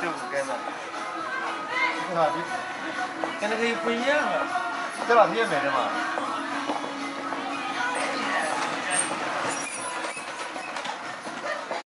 这五根呢？啊，你跟那个又不一样啊，在哪店买的嘛？